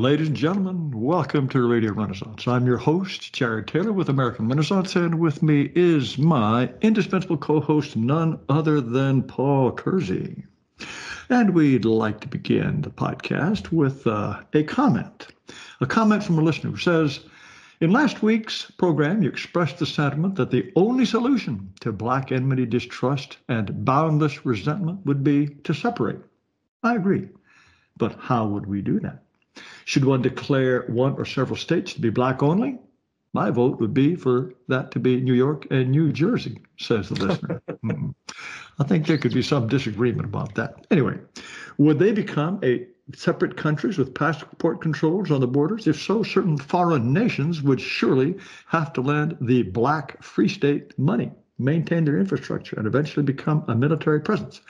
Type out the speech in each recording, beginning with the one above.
Ladies and gentlemen, welcome to Radio Renaissance. I'm your host, Jared Taylor with American Renaissance, and with me is my indispensable co host, none other than Paul Kersey. And we'd like to begin the podcast with uh, a comment. A comment from a listener who says, in last week's program, you expressed the sentiment that the only solution to black enmity, distrust, and boundless resentment would be to separate. I agree. But how would we do that? Should one declare one or several states to be black only? My vote would be for that to be New York and New Jersey, says the listener. Hmm. I think there could be some disagreement about that. Anyway, would they become a separate countries with passport controls on the borders? If so, certain foreign nations would surely have to lend the black free state money, maintain their infrastructure, and eventually become a military presence.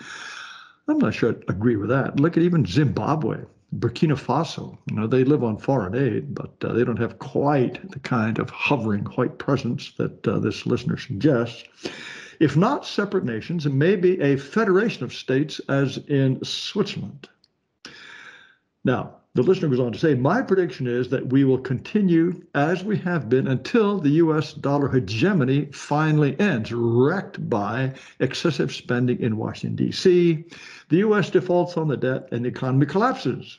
I'm not sure I'd agree with that. Look at even Zimbabwe, Burkina Faso. You know, they live on foreign aid, but uh, they don't have quite the kind of hovering white presence that uh, this listener suggests. If not separate nations, it may be a federation of states, as in Switzerland. Now, the listener goes on to say, My prediction is that we will continue as we have been until the US dollar hegemony finally ends, wrecked by excessive spending in Washington, D.C. The US defaults on the debt and the economy collapses.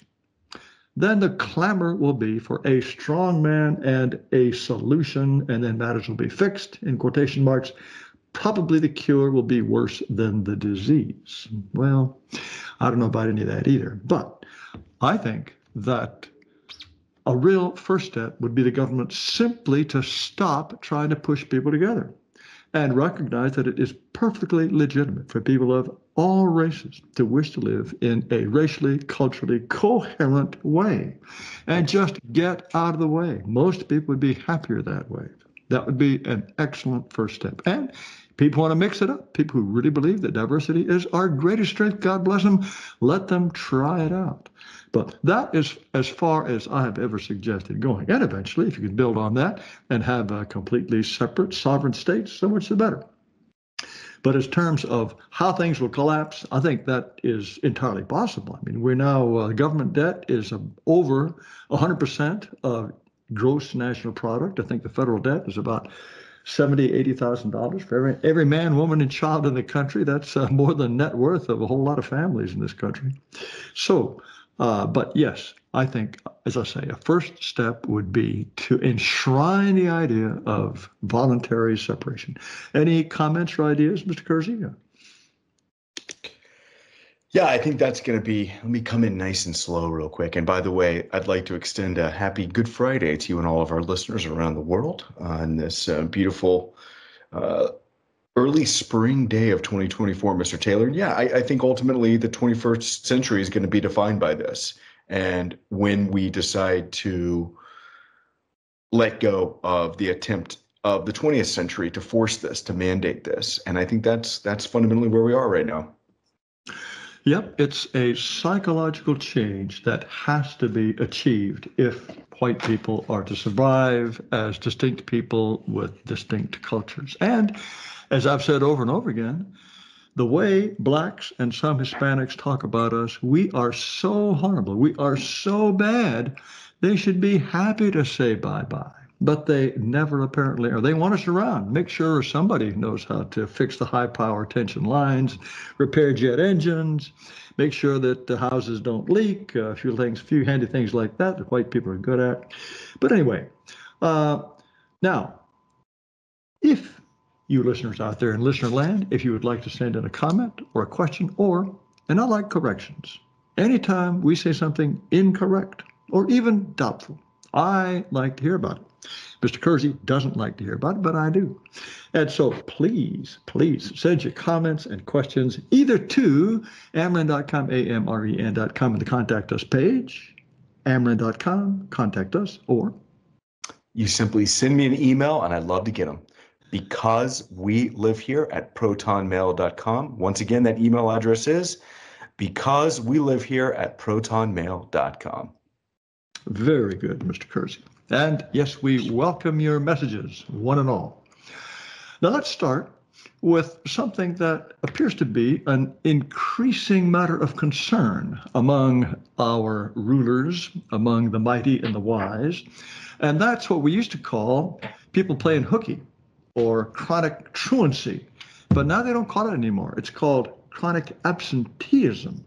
Then the clamor will be for a strong man and a solution, and then matters will be fixed in quotation marks. Probably the cure will be worse than the disease. Well, I don't know about any of that either, but I think that a real first step would be the government simply to stop trying to push people together and recognize that it is perfectly legitimate for people of all races to wish to live in a racially, culturally coherent way and just get out of the way. Most people would be happier that way. That would be an excellent first step. And people want to mix it up. People who really believe that diversity is our greatest strength, God bless them, let them try it out. But that is as far as I have ever suggested going. And eventually, if you can build on that and have a completely separate sovereign state, so much the better. But as terms of how things will collapse, I think that is entirely possible. I mean, we're now, uh, government debt is over 100% of gross national product. I think the federal debt is about seventy, eighty thousand dollars for every every man, woman, and child in the country. That's uh, more than net worth of a whole lot of families in this country. So uh, but yes, I think, as I say, a first step would be to enshrine the idea of voluntary separation. Any comments or ideas, Mr. Kersey? Yeah, I think that's going to be. Let me come in nice and slow, real quick. And by the way, I'd like to extend a happy Good Friday to you and all of our listeners around the world on this uh, beautiful uh, early spring day of 2024, Mr. Taylor. Yeah, I, I think ultimately the 21st century is going to be defined by this. And when we decide to let go of the attempt of the 20th century to force this, to mandate this, and I think that's that's fundamentally where we are right now. Yep, it's a psychological change that has to be achieved if white people are to survive as distinct people with distinct cultures. And as I've said over and over again, the way blacks and some Hispanics talk about us, we are so horrible. We are so bad. They should be happy to say bye bye. But they never apparently are. They want us around. Make sure somebody knows how to fix the high power tension lines, repair jet engines, make sure that the houses don't leak, a few things, few handy things like that that white people are good at. But anyway, uh, now, if you listeners out there in listener land, if you would like to send in a comment or a question, or, and I like corrections, anytime we say something incorrect or even doubtful, I like to hear about it. Mr. Kersey doesn't like to hear about it, but I do. And so please, please send your comments and questions either to amren.com, A-M-R-E-N.com, in the contact us page, amren.com, contact us, or you simply send me an email and I'd love to get them because we live here at protonmail.com. Once again, that email address is because we live here at protonmail.com. Very good, Mr. Kersey. And yes, we welcome your messages, one and all. Now let's start with something that appears to be an increasing matter of concern among our rulers, among the mighty and the wise. And that's what we used to call people playing hooky or chronic truancy. But now they don't call it anymore. It's called chronic absenteeism.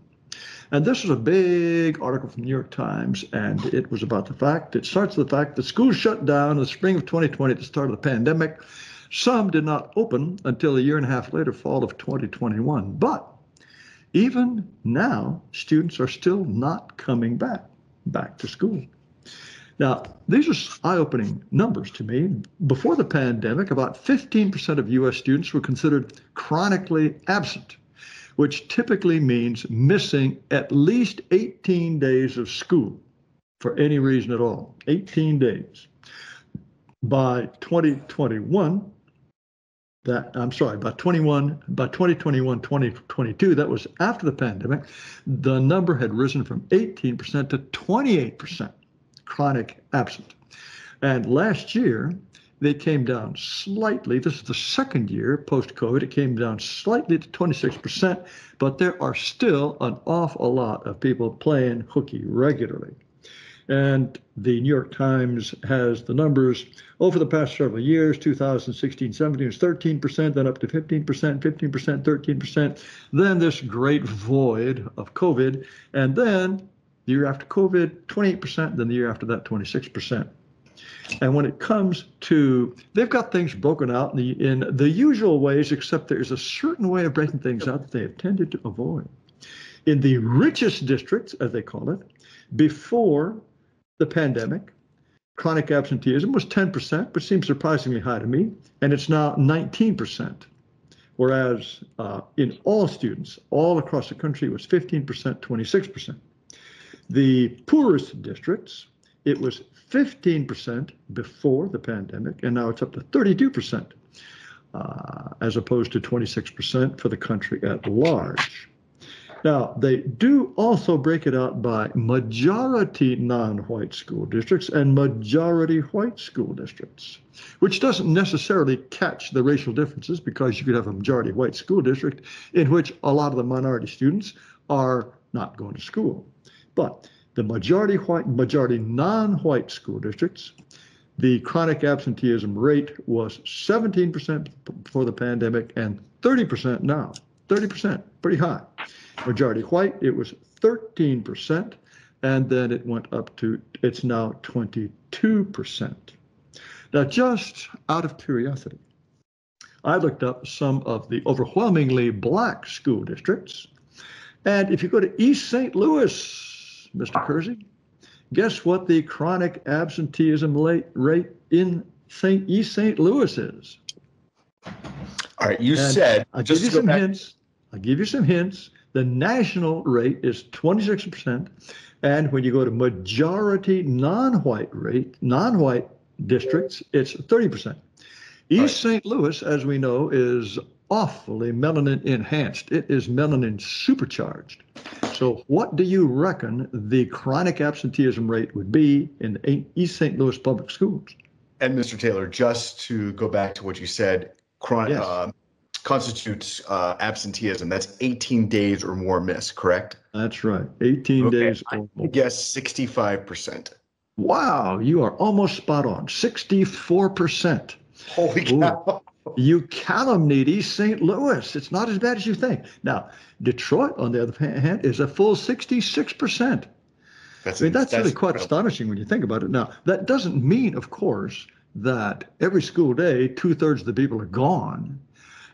And this is a big article from the New York Times, and it was about the fact, it starts with the fact that schools shut down in the spring of 2020 at the start of the pandemic. Some did not open until a year and a half later, fall of 2021. But even now, students are still not coming back, back to school. Now, these are eye opening numbers to me. Before the pandemic, about 15% of US students were considered chronically absent which typically means missing at least 18 days of school for any reason at all. 18 days. By 2021, that I'm sorry, by 21, by 2021, 2022, that was after the pandemic, the number had risen from 18% to 28% chronic absent. And last year, they came down slightly. This is the second year post COVID. It came down slightly to 26%, but there are still an awful lot of people playing hooky regularly. And the New York Times has the numbers over the past several years 2016 17 was 13%, then up to 15%, 15%, 13%. Then this great void of COVID. And then the year after COVID, 28%. Then the year after that, 26%. And when it comes to, they've got things broken out in the, in the usual ways, except there's a certain way of breaking things out that they have tended to avoid. In the richest districts, as they call it, before the pandemic, chronic absenteeism was 10%, which seems surprisingly high to me, and it's now 19%. Whereas uh, in all students, all across the country, it was 15%, 26%. The poorest districts, it was 15% before the pandemic, and now it's up to 32%, uh, as opposed to 26% for the country at large. Now, they do also break it out by majority non white school districts and majority white school districts, which doesn't necessarily catch the racial differences because you could have a majority white school district in which a lot of the minority students are not going to school. But the majority white, majority non-white school districts, the chronic absenteeism rate was 17% before the pandemic and 30% now. 30%, pretty high. Majority white, it was 13%, and then it went up to, it's now 22%. Now, just out of curiosity, I looked up some of the overwhelmingly black school districts. And if you go to East St. Louis, Mr. Kersey. Guess what the chronic absenteeism rate in St. East St. Louis is? All right, you and said. I'll give you some back. hints. I'll give you some hints. The national rate is 26%. And when you go to majority non-white rate, non-white districts, it's 30%. East right. St. Louis, as we know, is awfully melanin enhanced. It is melanin supercharged. So, what do you reckon the chronic absenteeism rate would be in East St. Louis public schools? And Mr. Taylor, just to go back to what you said, chronic yes. uh, constitutes uh, absenteeism. That's 18 days or more miss, correct? That's right. 18 okay. days or more. Yes, 65%. Wow, you are almost spot on. 64%. Holy cow. You calumniate East St. Louis. It's not as bad as you think. Now, Detroit, on the other hand, is a full 66%. That's, I mean, that's, that's really quite incredible. astonishing when you think about it. Now, that doesn't mean, of course, that every school day, two thirds of the people are gone.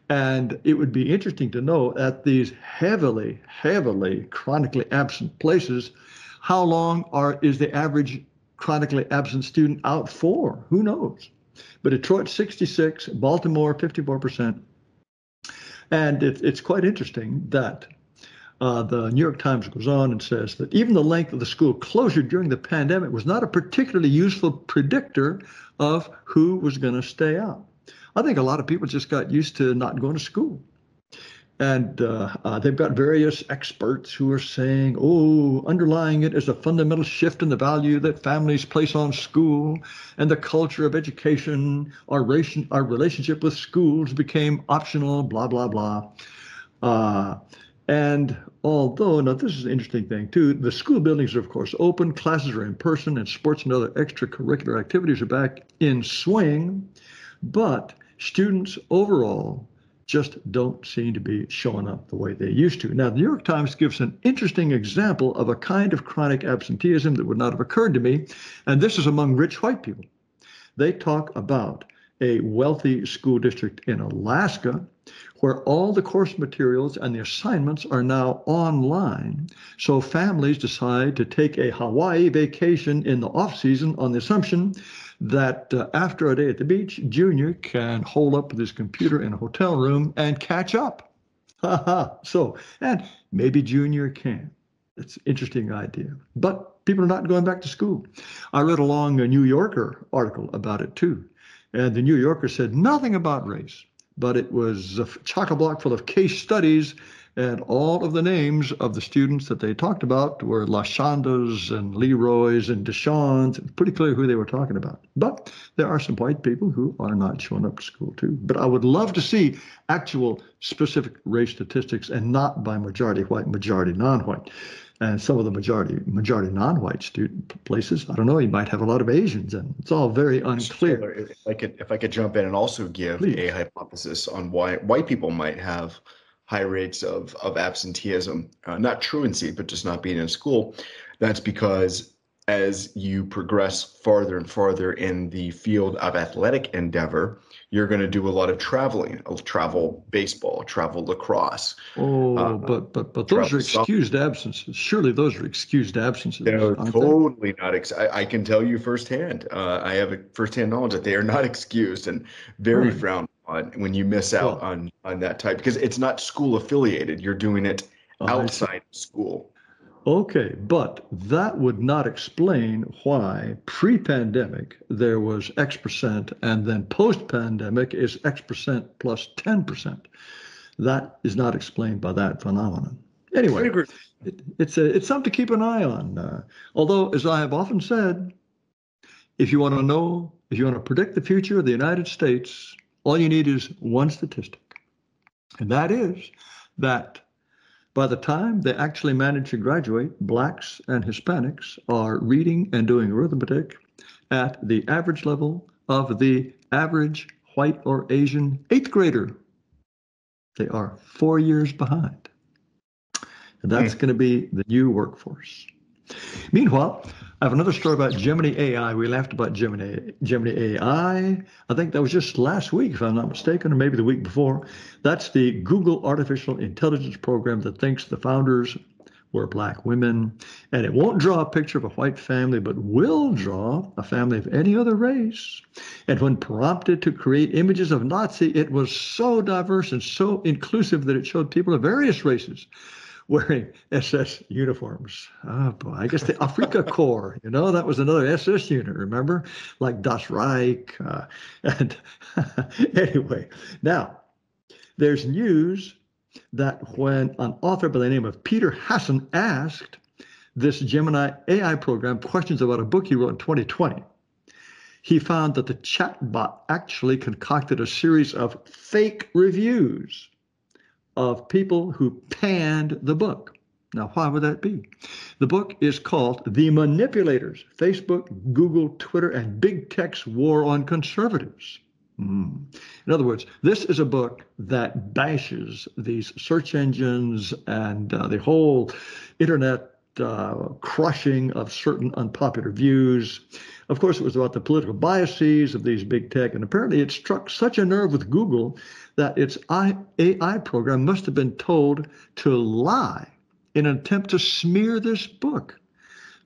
And it would be interesting to know at these heavily, heavily chronically absent places, how long are is the average chronically absent student out for? Who knows? But Detroit 66, Baltimore 54%. And it, it's quite interesting that uh, the New York Times goes on and says that even the length of the school closure during the pandemic was not a particularly useful predictor of who was going to stay out. I think a lot of people just got used to not going to school. And uh, uh, they've got various experts who are saying, oh, underlying it is a fundamental shift in the value that families place on school and the culture of education. Our, ration, our relationship with schools became optional, blah, blah, blah. Uh, and although, now this is an interesting thing too, the school buildings are, of course, open, classes are in person, and sports and other extracurricular activities are back in swing. But students overall just don't seem to be showing up the way they used to. Now, the New York Times gives an interesting example of a kind of chronic absenteeism that would not have occurred to me, and this is among rich white people. They talk about a wealthy school district in Alaska where all the course materials and the assignments are now online. So families decide to take a Hawaii vacation in the off season on the assumption that uh, after a day at the beach, Junior can hold up with his computer in a hotel room and catch up. so, and maybe Junior can. It's an interesting idea. But people are not going back to school. I read a long New Yorker article about it too. And the New Yorker said nothing about race, but it was a chock a block full of case studies and all of the names of the students that they talked about were Lashandas and Leroy's and Deshawn's. Pretty clear who they were talking about. But there are some white people who are not showing up to school too. But I would love to see actual specific race statistics and not by majority white, majority non-white. And some of the majority majority non-white student places, I don't know, you might have a lot of Asians, and it's all very unclear. If I could, if I could jump in and also give Please. a hypothesis on why white people might have high rates of, of absenteeism, uh, not truancy, but just not being in school. That's because as you progress farther and farther in the field of athletic endeavor, you're going to do a lot of traveling, of travel baseball, travel lacrosse. Oh, uh, but but but those are excused absences. Surely those are excused absences. They're totally they? not. Ex- I, I, can tell you firsthand. Uh, I have a firsthand knowledge that they are not excused and very right. frowned on when you miss out well, on on that type because it's not school affiliated. You're doing it outside of school. Okay, but that would not explain why pre pandemic there was X percent and then post pandemic is X percent plus 10%. That is not explained by that phenomenon. Anyway, it, it's, a, it's something to keep an eye on. Uh, although, as I have often said, if you want to know, if you want to predict the future of the United States, all you need is one statistic, and that is that by the time they actually manage to graduate, blacks and Hispanics are reading and doing arithmetic at the average level of the average white or Asian eighth grader. They are four years behind. And that's mm. going to be the new workforce. Meanwhile, I have another story about Gemini AI. We laughed about Gemini Gemini AI. I think that was just last week, if I'm not mistaken, or maybe the week before. That's the Google artificial intelligence program that thinks the founders were black women, and it won't draw a picture of a white family, but will draw a family of any other race. And when prompted to create images of Nazi, it was so diverse and so inclusive that it showed people of various races wearing SS uniforms. Oh boy, I guess the Afrika Korps, you know, that was another SS unit, remember? Like Das Reich. Uh, and anyway, now there's news that when an author by the name of Peter Hasson asked this Gemini AI program questions about a book he wrote in 2020, he found that the chatbot actually concocted a series of fake reviews of people who panned the book. Now, why would that be? The book is called The Manipulators Facebook, Google, Twitter, and Big Tech's War on Conservatives. Mm. In other words, this is a book that bashes these search engines and uh, the whole internet uh, crushing of certain unpopular views. Of course, it was about the political biases of these big tech, and apparently it struck such a nerve with Google that its AI program must have been told to lie in an attempt to smear this book.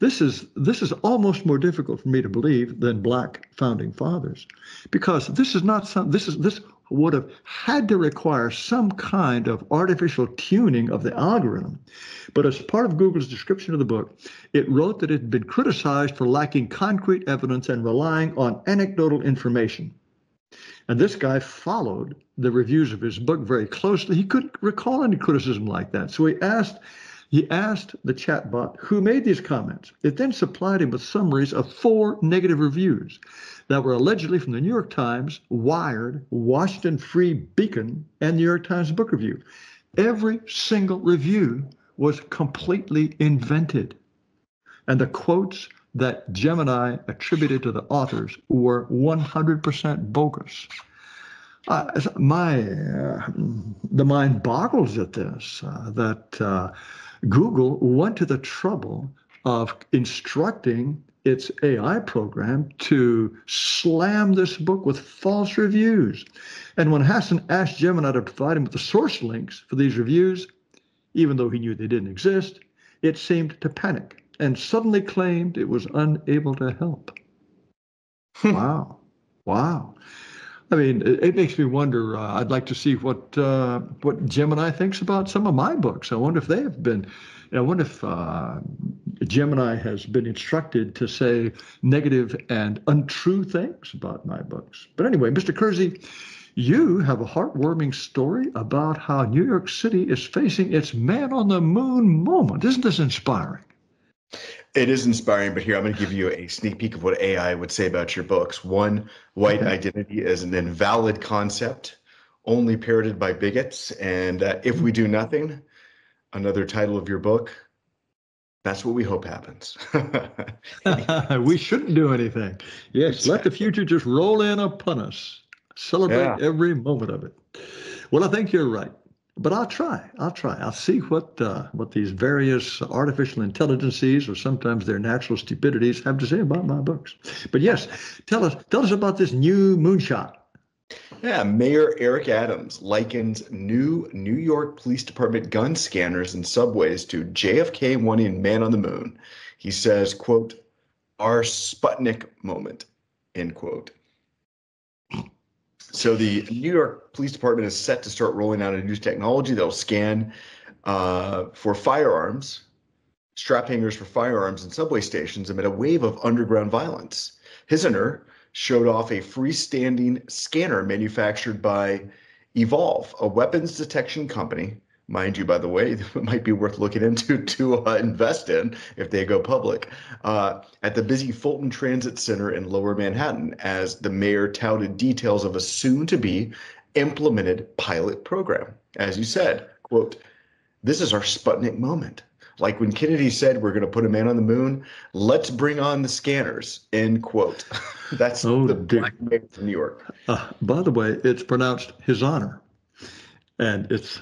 This is this is almost more difficult for me to believe than black founding fathers, because this is not some this is this would have had to require some kind of artificial tuning of the algorithm. But as part of Google's description of the book, it wrote that it had been criticized for lacking concrete evidence and relying on anecdotal information. And this guy followed the reviews of his book very closely. He couldn't recall any criticism like that. So he asked he asked the chatbot who made these comments. It then supplied him with summaries of four negative reviews that were allegedly from the New York Times, Wired, Washington Free Beacon, and New York Times Book Review. Every single review was completely invented. And the quotes that Gemini attributed to the authors were 100% bogus. Uh, my uh, the mind boggles at this uh, that uh, Google went to the trouble of instructing its AI program to slam this book with false reviews. And when Hasson asked Gemini to provide him with the source links for these reviews, even though he knew they didn't exist, it seemed to panic and suddenly claimed it was unable to help. wow. Wow. I mean, it, it makes me wonder. Uh, I'd like to see what uh, what Gemini thinks about some of my books. I wonder if they have been. I wonder if uh, Gemini has been instructed to say negative and untrue things about my books. But anyway, Mr. Kersey, you have a heartwarming story about how New York City is facing its man on the moon moment. Isn't this inspiring? It is inspiring, but here I'm going to give you a sneak peek of what AI would say about your books. One, white okay. identity is an invalid concept, only parroted by bigots. And uh, if we do nothing, another title of your book, that's what we hope happens. we shouldn't do anything. Yes, exactly. let the future just roll in upon us. Celebrate yeah. every moment of it. Well, I think you're right but I'll try. I'll try. I'll see what uh, what these various artificial intelligences or sometimes their natural stupidities have to say about my books. But yes, tell us tell us about this new moonshot. Yeah, Mayor Eric Adams likens new New York Police Department gun scanners in subways to JFK wanting man on the moon. He says, "quote Our Sputnik moment." End quote. So the New York Police Department is set to start rolling out a new technology that'll scan uh, for firearms, strap hangers for firearms in subway stations amid a wave of underground violence. Hizzoner showed off a freestanding scanner manufactured by Evolv, a weapons detection company mind you, by the way, it might be worth looking into to uh, invest in if they go public, uh, at the busy Fulton Transit Center in Lower Manhattan, as the mayor touted details of a soon-to-be implemented pilot program. As you said, quote, "This is our Sputnik moment." Like when Kennedy said, "We're going to put a man on the moon. Let's bring on the scanners." End quote. That's oh, the black mayor from New York. Uh, by the way, it's pronounced His Honor, and it's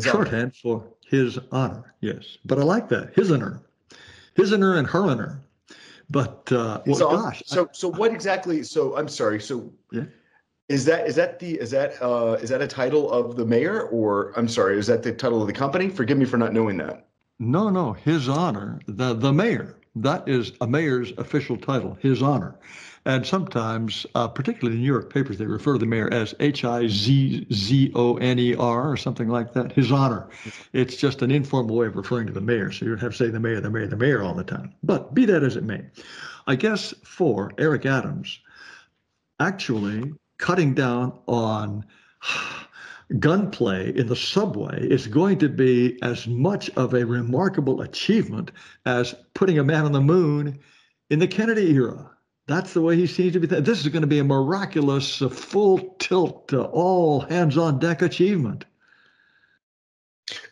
shorthand for his honor. Yes, but I like that his honor, his honor and her honor. But uh, well, so, gosh, so so what exactly? So I'm sorry. So yeah. Is that is that the is that uh, is that a title of the mayor or I'm sorry is that the title of the company? Forgive me for not knowing that. No, no, His Honor, the the mayor. That is a mayor's official title, His Honor. And sometimes, uh, particularly in New York papers, they refer to the mayor as H I Z Z O N E R or something like that, his honor. It's just an informal way of referring to the mayor. So you don't have to say the mayor, the mayor, the mayor all the time. But be that as it may, I guess for Eric Adams, actually cutting down on gunplay in the subway is going to be as much of a remarkable achievement as putting a man on the moon in the Kennedy era. That's the way he seems to be. Th- this is going to be a miraculous, uh, full tilt, uh, all hands on deck achievement.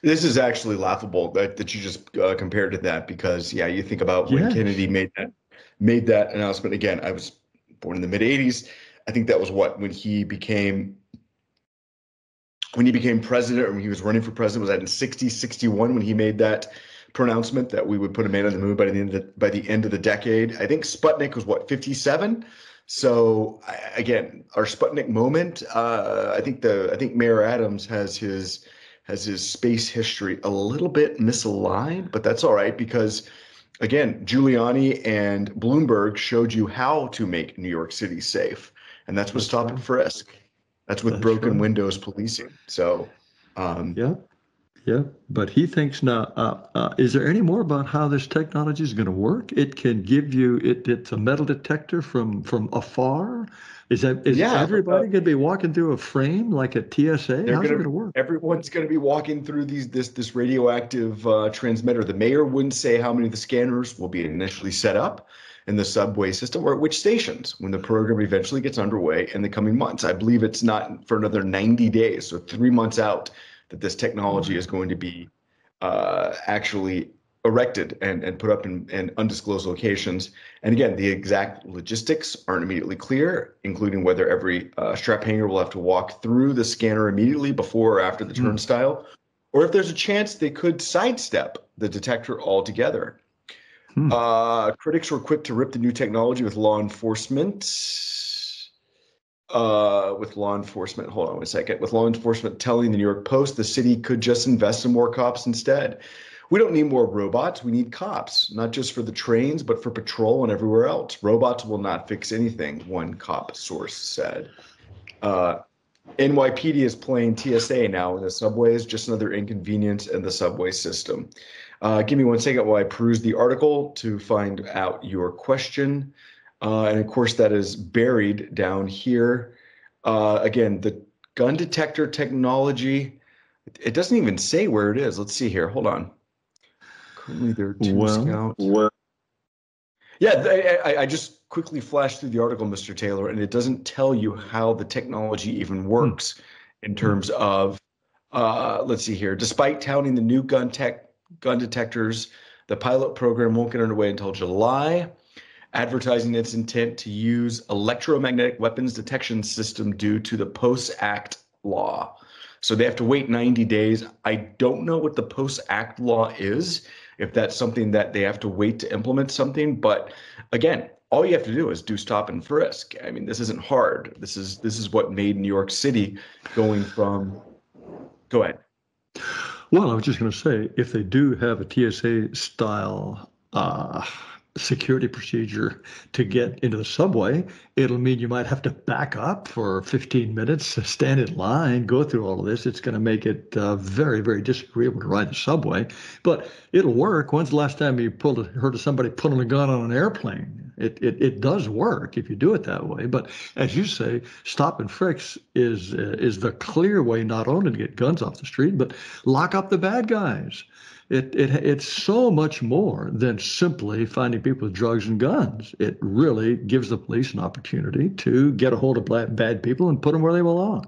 This is actually laughable that, that you just uh, compared to that because yeah, you think about when yes. Kennedy made that made that announcement. Again, I was born in the mid '80s. I think that was what when he became when he became president or when he was running for president was that in 60 61 when he made that pronouncement that we would put a man on the moon by the end of the, by the end of the decade. I think Sputnik was what 57. So again, our Sputnik moment. Uh, I think the I think Mayor Adams has his has his space history a little bit misaligned, but that's all right because again, Giuliani and Bloomberg showed you how to make New York City safe, and that's with stop and frisk. That's with that's broken right. windows policing. So, um, yeah, Yeah, but he thinks now. Uh, uh, is there any more about how this technology is going to work? It can give you it. It's a metal detector from from afar. Is that is Yeah, everybody uh, going to be walking through a frame like a TSA? How's it gonna- going to work? Everyone's going to be walking through these this this radioactive uh, transmitter. The mayor wouldn't say how many of the scanners will be initially set up in the subway system or at which stations when the program eventually gets underway in the coming months. I believe it's not for another 90 days, so three months out, that this technology is going to be uh, actually erected and, and put up in, in undisclosed locations. And again, the exact logistics aren't immediately clear, including whether every uh, strap hanger will have to walk through the scanner immediately before or after the Hmm. turnstile, or if there's a chance they could sidestep the detector altogether. Hmm. Uh, critics were quick to rip the new technology with law enforcement. Uh, with law enforcement, hold on a second. With law enforcement telling the New York Post the city could just invest in more cops instead. We don't need more robots. We need cops, not just for the trains, but for patrol and everywhere else. Robots will not fix anything, one cop source said. Uh, NYPD is playing TSA now in the subways, just another inconvenience in the subway system. Uh, give me one second while I peruse the article to find out your question. Uh, and of course, that is buried down here. Uh, again, the gun detector technology, it doesn't even say where it is. Let's see here. Hold on. Currently, there are two Well, scouts. well, Yeah, I, I- I just quickly flashed through the article, Mr. Taylor, and it doesn't tell you how the technology even works in terms of, uh, let's see here. Despite touting the new gun tech gun detectors, the pilot program won't get underway until July, advertising its intent to use electromagnetic weapons detection system due to the Post Act law. So they have to wait 90 days. I don't know what the Post Act law is, if that's something that they have to wait to implement something. But again, all you have to do is do stop and frisk. I mean, this isn't hard. This is this is what made New York City going from. Go ahead. Well, I was just going to say, if they do have a TSA style uh, security procedure to get into the subway, it'll mean you might have to back up for 15 minutes, stand in line, go through all of this. It's going to make it uh, very, very disagreeable to ride the subway, but it'll work. When's the last time you pulled a, heard of somebody pulling a gun on an airplane? It, it, it does work if you do it that way. But as you say, stop and frisk is uh, is the clear way not only to get guns off the street, but lock up the bad guys. It, it it's so much more than simply finding people with drugs and guns. It really gives the police an opportunity to get a hold of bad, bad people and put them where they belong.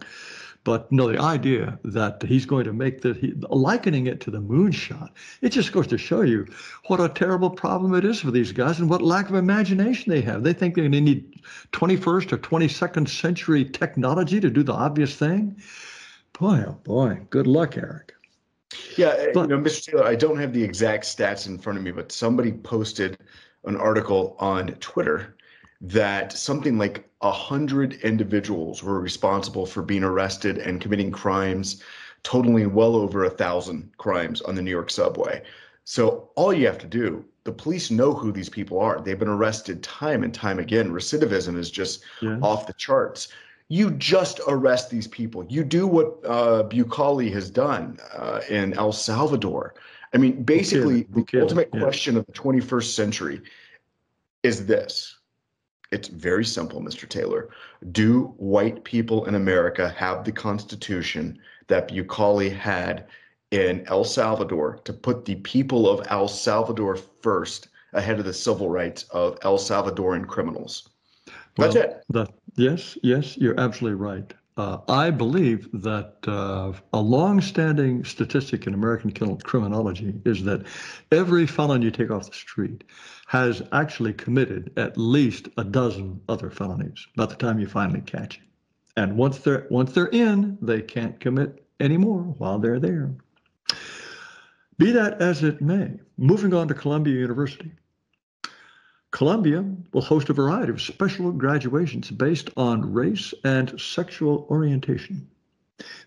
But no, the idea that he's going to make the he, likening it to the moonshot, it just goes to show you what a terrible problem it is for these guys and what lack of imagination they have. They think they're going to need 21st or 22nd century technology to do the obvious thing. Boy, oh boy, good luck, Eric. Yeah, eh, But- you know, Mr. Taylor, I don't have the exact stats in front of me, but somebody posted an article on Twitter that something like a hundred individuals were responsible for being arrested and committing crimes, totaling well over a thousand crimes on the New York subway. So all you have to do, the police know who these people are. They've been arrested time and time again. Recidivism is just Yeah. off the charts. You just arrest these people. You do what uh, Bukele has done uh, in El Salvador. I mean, basically, the ultimate yeah. question of the 21st century is this. It's very simple, Mr. Taylor. Do white people in America have the constitution that Bukele had in El Salvador to put the people of El Salvador first ahead of the civil rights of El Salvadoran criminals? That's Well, it. That, yes, yes, you're absolutely right. Uh, I believe that uh, a long-standing statistic in American crim- criminology is that every felon you take off the street has actually committed at least a dozen other felonies by the time you finally catch him. And once they're once they're in, they can't commit any more while they're there. Be that as it may, moving on to Columbia University. Columbia will host a variety of special graduations based on race and sexual orientation.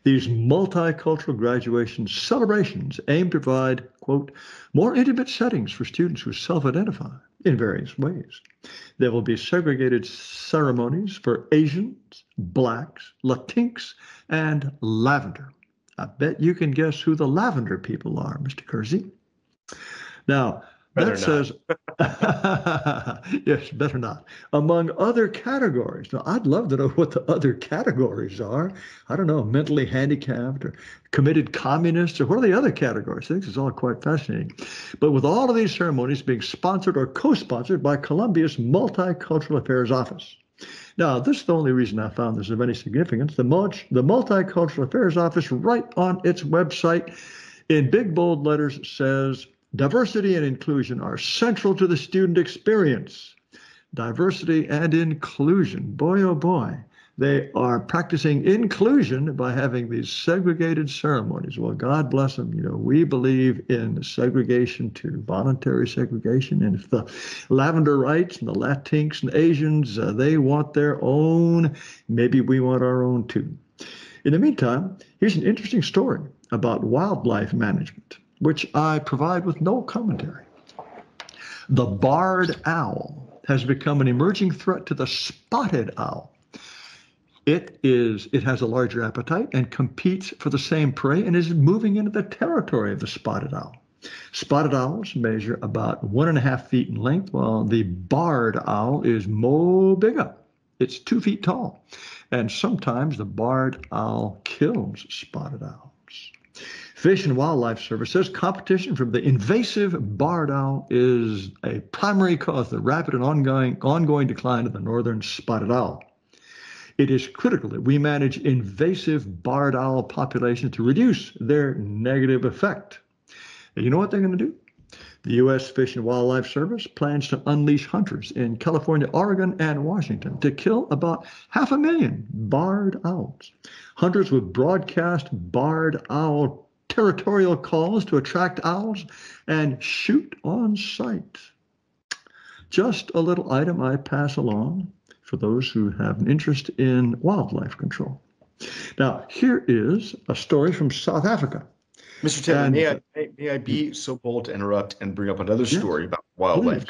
These multicultural graduation celebrations aim to provide, quote, more intimate settings for students who self identify in various ways. There will be segregated ceremonies for Asians, Blacks, Latinx, and Lavender. I bet you can guess who the lavender people are, Mr. Kersey. Now, Better that says, yes, better not. Among other categories. Now, I'd love to know what the other categories are. I don't know, mentally handicapped or committed communists, or what are the other categories? I think this is all quite fascinating. But with all of these ceremonies being sponsored or co sponsored by Columbia's Multicultural Affairs Office. Now, this is the only reason I found this of any significance. The, Mulch, the Multicultural Affairs Office, right on its website, in big bold letters, says diversity and inclusion are central to the student experience. Diversity and inclusion, boy oh boy, they are practicing inclusion by having these segregated ceremonies. Well, God bless them. You know, we believe in segregation to voluntary segregation. And if the lavender Lavenderites and the Latinx and Asians, uh, they want their own, maybe we want our own too. In the meantime, here's an interesting story about wildlife management, which I provide with no commentary. The barred owl has become an emerging threat to the spotted owl. It is it has a larger appetite and competes for the same prey and is moving into the territory of the spotted owl. Spotted owls measure about one and a half feet in length, while the barred owl is mo bigger. It's two feet tall. And sometimes the barred owl kills spotted owls. Fish and Wildlife Service says competition from the invasive barred owl is a primary cause of the rapid and ongoing, ongoing decline of the northern spotted owl. It is critical that we manage invasive barred owl populations to reduce their negative effect. And you know what they're going to do? The U.S. Fish and Wildlife Service plans to unleash hunters in California, Oregon, and Washington to kill about half a million barred owls. Hunters would broadcast barred owl territorial calls to attract owls and shoot on sight. Just a little item I pass along for those who have an interest in wildlife control. Now, here is a story from South Africa. Mr. Taylor, may I, may- may I be so bold to interrupt and bring up another Yes, story about wildlife?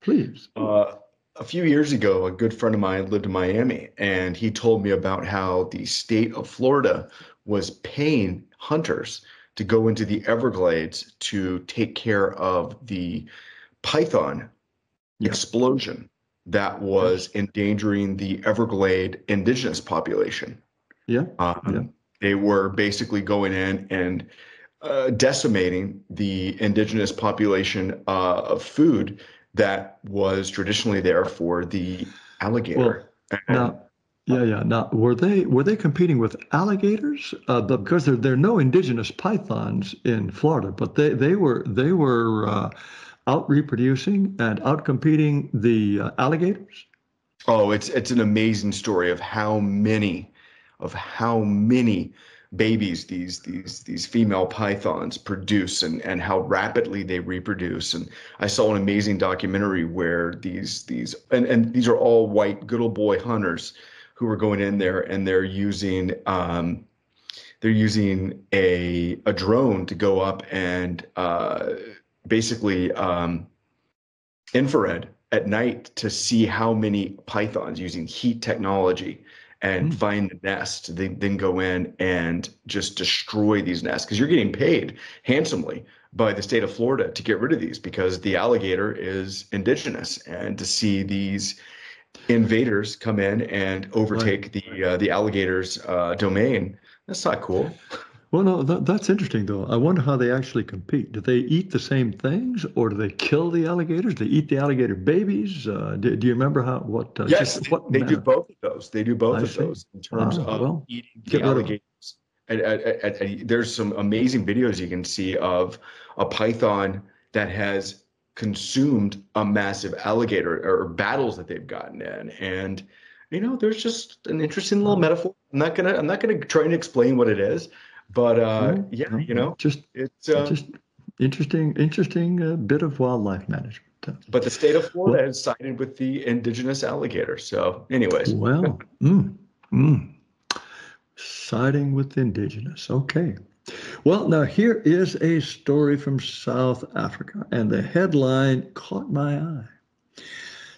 Please. Uh, a few years ago, a good friend of mine lived in Miami, and he told me about how the state of Florida was paying hunters to go into the Everglades to take care of the python Yeah. explosion that was endangering the Everglade indigenous population. Yeah. Um, Yeah. They were basically going in and uh, decimating the indigenous population uh, of food that was traditionally there for the alligator. And- Now, yeah, yeah. Now, were they were they competing with alligators? Uh, because there there are no indigenous pythons in Florida, but they they were they were uh, out reproducing and out competing the uh, alligators. Oh, it's it's an amazing story of how many of how many babies these these these female pythons produce and and how rapidly they reproduce and I saw an amazing documentary where these these and and these are all white good old boy hunters who are going in there and they're using um they're using a a drone to go up and uh basically um infrared at night to see how many pythons using heat technology and Mm. find the nest they then go in and just destroy these nests because you're getting paid handsomely by the state of Florida to get rid of these because the alligator is indigenous and to see these invaders come in and overtake the uh, the alligator's uh, domain that's not cool Well, no, that, that's interesting though. I wonder how they actually compete. Do they eat the same things, or do they kill the alligators? Do they eat the alligator babies? Uh, do, do you remember how what? Uh, Yes, just they, what they do both of those. They do both I of see. those in terms Ah, of well, eating the get rid of 'em. alligators. And, and- and- and there's some amazing videos you can see of a python that has consumed a massive alligator or battles that they've gotten in. And you know, there's just an interesting little metaphor. I'm not gonna I'm not gonna try and explain what it is, but uh, yeah, you know, just it's uh, just interesting, interesting uh, bit of wildlife management. But the state of Florida has sided with the indigenous alligator. So, anyways. Well, mm, mm. siding with the indigenous. Okay. Well, now here is a story from South Africa, and the headline caught my eye.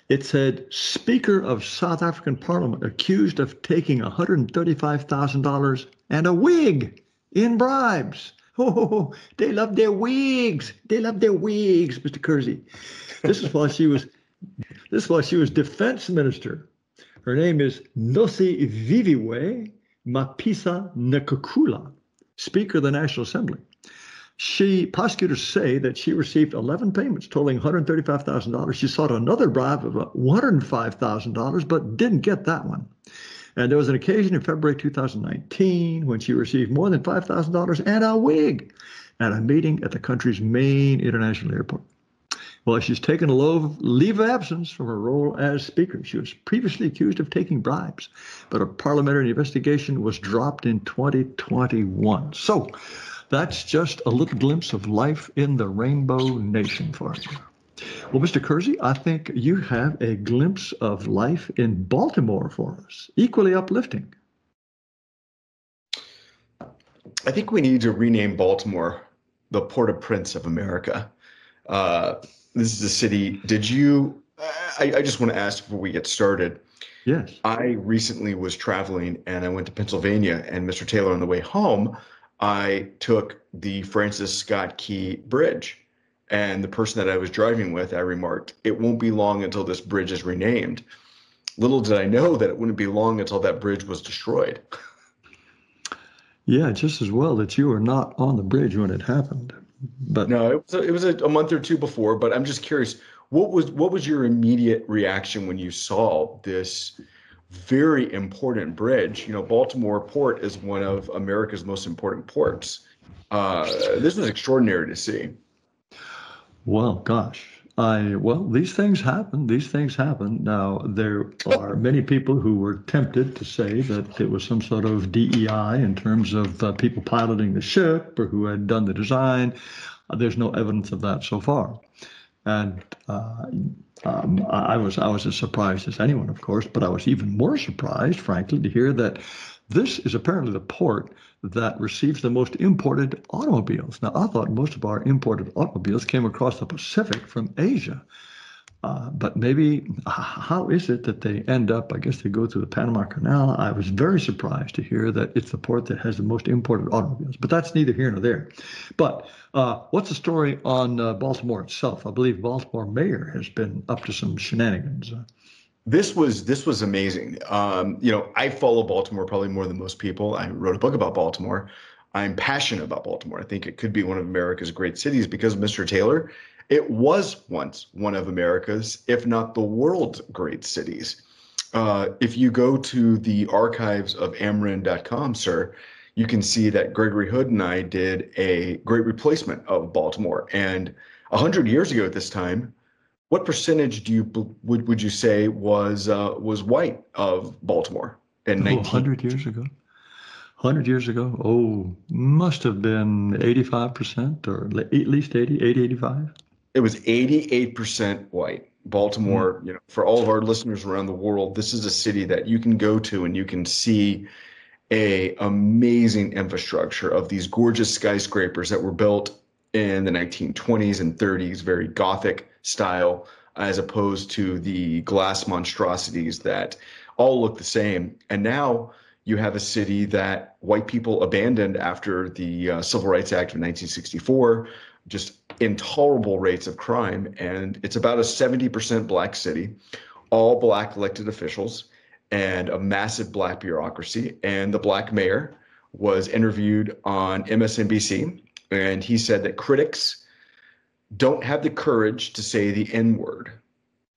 It said, Speaker of South African Parliament accused of taking $135,000 and a wig in bribes. Oh, they love their wigs. They love their wigs, Mr. Kersey. This is while she was this is while she was defense minister. Her name is Nosiviwe Mapisa Nqakula, Speaker of the National Assembly. She prosecutors say that she received 11 payments totaling $135,000. She sought another bribe of $105,000, but didn't get that one. And there was an occasion in February 2019 when she received more than $5,000 and a wig at a meeting at the country's main international airport. Well, she's taken a leave of absence from her role as Speaker. She was previously accused of taking bribes, but a parliamentary investigation was dropped in 2021. So that's just a little glimpse of life in the Rainbow Nation for you. Well, Mr. Kersey, I think you have a glimpse of life in Baltimore for us, equally uplifting. I think we need to rename Baltimore the Port-au-Prince of America. Uh, this is a city. Did you? I, I just want to ask before we get started. Yes. I recently was traveling and I went to Pennsylvania, and Mr. Taylor, on the way home, I took the Francis Scott Key Bridge and the person that I was driving with, I remarked, it won't be long until this bridge is renamed. Little did I know that it wouldn't be long until that bridge was destroyed. Yeah, just as well that you were not on the bridge when it happened. But no, it was a, it was a, month or two before. But I'm just curious, what was what was your immediate reaction when you saw this very important bridge? You know, Baltimore Port is one of America's most important ports. Uh, this was extraordinary to see. Well, gosh, I well, these things happen. These things happen. Now there are many people who were tempted to say that it was some sort of DEI in terms of uh, people piloting the ship or who had done the design. Uh, there's no evidence of that so far, and uh, um, I was I was as surprised as anyone, of course, but I was even more surprised, frankly, to hear that this is apparently the port that receives the most imported automobiles. Now, I thought most of our imported automobiles came across the Pacific from Asia. Uh, but maybe, how is it that they end up? I guess they go through the Panama Canal. I was very surprised to hear that it's the port that has the most imported automobiles, but that's neither here nor there. But uh, what's the story on uh, Baltimore itself? I believe Baltimore mayor has been up to some shenanigans. This was this was amazing. Um, you know, I follow Baltimore probably more than most people. I wrote a book about Baltimore. I'm passionate about Baltimore. I think it could be one of America's great cities because Mr. Taylor, it was once one of America's, if not the world's great cities. Uh, if you go to the archives of amren.com, sir, you can see that Gregory Hood and I did a great replacement of Baltimore. And 100 years ago at this time, what percentage do you would would you say was uh, was white of Baltimore in oh, 100 years ago? 100 years ago? Oh, must have been 85% or at least 80, 80, 85. It was 88% white. Baltimore, mm-hmm. you know, for all of our listeners around the world, this is a city that you can go to and you can see a amazing infrastructure of these gorgeous skyscrapers that were built in the 1920s and 30s, very gothic style, as opposed to the glass monstrosities that all look the same. And now you have a city that white people abandoned after the uh, Civil Rights Act of 1964, just intolerable rates of crime. And it's about a 70% black city, all black elected officials, and a massive black bureaucracy. And the black mayor was interviewed on MSNBC and he said that critics don't have the courage to say the N word.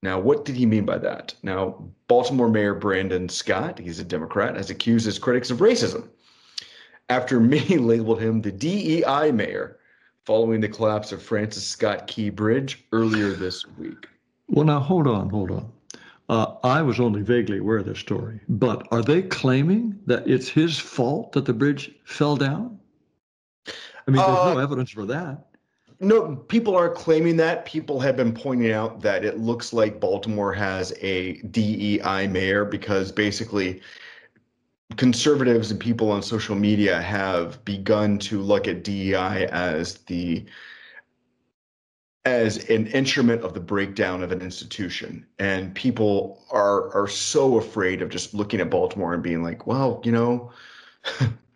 Now, what did he mean by that? Now, Baltimore Mayor Brandon Scott, he's a Democrat, has accused his critics of racism after many labeled him the DEI mayor following the collapse of Francis Scott Key Bridge earlier this week. Well, now hold on, hold on. Uh, I was only vaguely aware of this story, but are they claiming that it's his fault that the bridge fell down? I mean, there's uh, no evidence for that. No, people are claiming that. People have been pointing out that it looks like Baltimore has a DEI mayor because basically conservatives and people on social media have begun to look at DEI as the as an instrument of the breakdown of an institution and people are are so afraid of just looking at Baltimore and being like well you know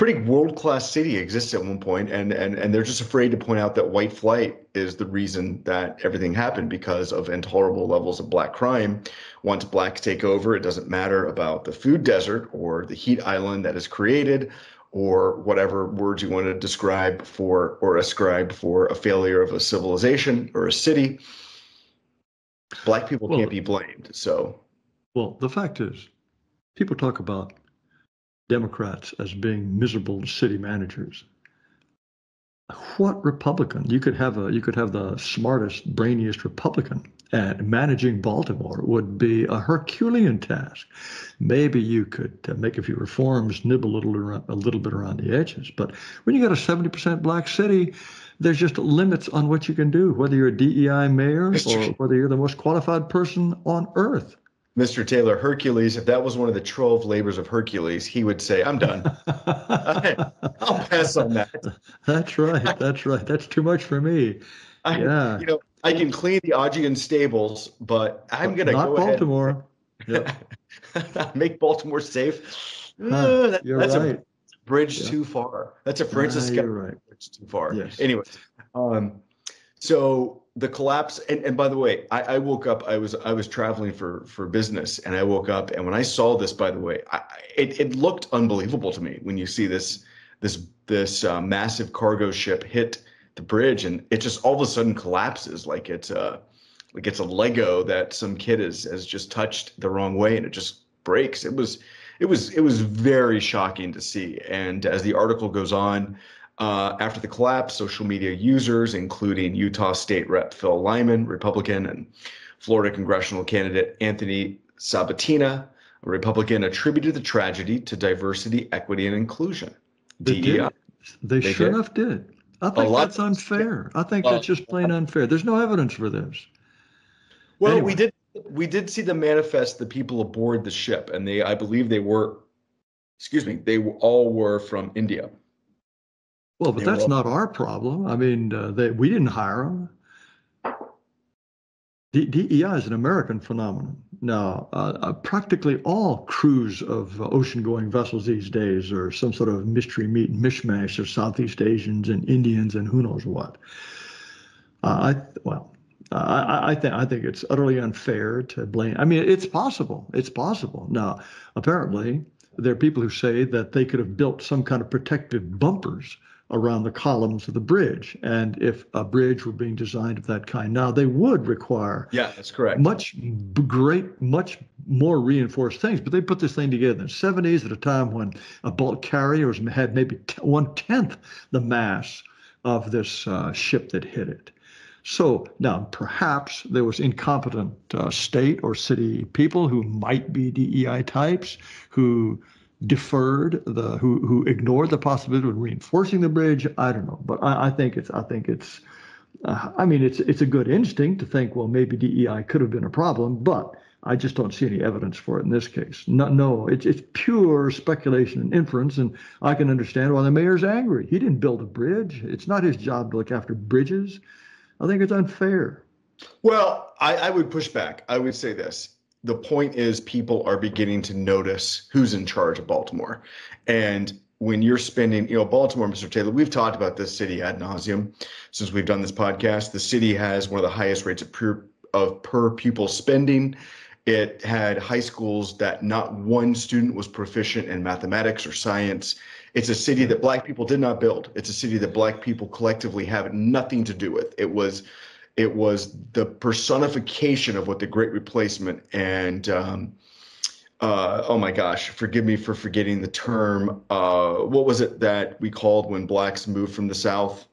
pretty world class city exists at one point, and and and they're just afraid to point out that white flight is the reason that everything happened because of intolerable levels of black crime. Once blacks take over, it doesn't matter about the food desert or the heat island that is created or whatever words you want to describe for or ascribe for a failure of a civilization or a city. Black people well, can't be blamed. So, well, the fact is, people talk about Democrats as being miserable city managers. What Republican? You could have a you could have the smartest, brainiest Republican, and managing Baltimore would be a Herculean task. Maybe you could uh, make a few reforms, nibble a little around, a little bit around the edges, but when you got a 70% black city, there's just limits on what you can do, whether you're a DEI mayor or whether you're the most qualified person on earth. Mr. Taylor, Hercules, if that was one of the 12 labors of Hercules, he would say, I'm done. I'll pass on that. That's right. That's right. That's too much for me. I, yeah. You know, I can clean the Augean stables, but I'm going to go Baltimore. ahead. Yep. Make Baltimore safe. Huh, uh, that, you're that's right. a bridge yeah. too far. That's a Francis Scott right. bridge too far. Yes. Anyway, um, so the collapse and, and by the way I, I, woke up i was i was traveling for for business and i woke up and when i saw this by the way I, it, it looked unbelievable to me when you see this this this uh, massive cargo ship hit the bridge and it just all of a sudden collapses like it's a like it's a lego that some kid has has just touched the wrong way and it just breaks. It was it was it was very shocking to see. And as the article goes on uh, after the collapse, social media users, including Utah State Rep Phil Lyman, Republican, and Florida congressional candidate Anthony Sabatini, a Republican, attributed the tragedy to diversity, equity, and inclusion. They DEI. Did. They, they sure did. enough did. I think that's unfair. I think uh, that's just plain unfair. There's no evidence for this. Well, anyway. we did we did see the manifest the people aboard the ship, and they I believe they were, excuse me, they all were from India. Well, but that's not our problem. I mean, uh, they, we didn't hire them. D- DEI is an American phenomenon. Now, uh, uh, practically all crews of uh, ocean-going vessels these days are some sort of mystery meat mishmash of Southeast Asians and Indians and who knows what. Uh, I well, I, I think I think it's utterly unfair to blame. I mean, it's possible. It's possible. Now, apparently, there are people who say that they could have built some kind of protective bumpers around the columns of the bridge. And if a bridge were being designed of that kind now, they would require yeah, that's correct. Much great, much more reinforced things. But they put this thing together in the 70s at a time when a bulk carrier had maybe one tenth the mass of this uh, ship that hit it. So now perhaps there was incompetent uh, state or city people who might be DEI types who deferred the who who ignored the possibility of reinforcing the bridge. I don't know, but I, I think it's I think it's uh, I mean it's it's a good instinct to think well maybe DEI could have been a problem, but I just don't see any evidence for it in this case. No, no, it's it's pure speculation and inference, and I can understand why the mayor's angry. He didn't build a bridge. It's not his job to look after bridges. I think it's unfair. Well, I, I would push back. I would say this the point is people are beginning to notice who's in charge of Baltimore. And when you're spending, you know, Baltimore, Mr. Taylor, we've talked about this city ad nauseum since we've done this podcast. The city has one of the highest rates of per, of per pupil spending. It had high schools that not one student was proficient in mathematics or science. It's a city that black people did not build. It's a city that black people collectively have nothing to do with. It was it was the personification of what the Great Replacement and um, uh, oh my gosh, forgive me for forgetting the term. Uh, what was it that we called when blacks moved from the South?